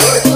Good.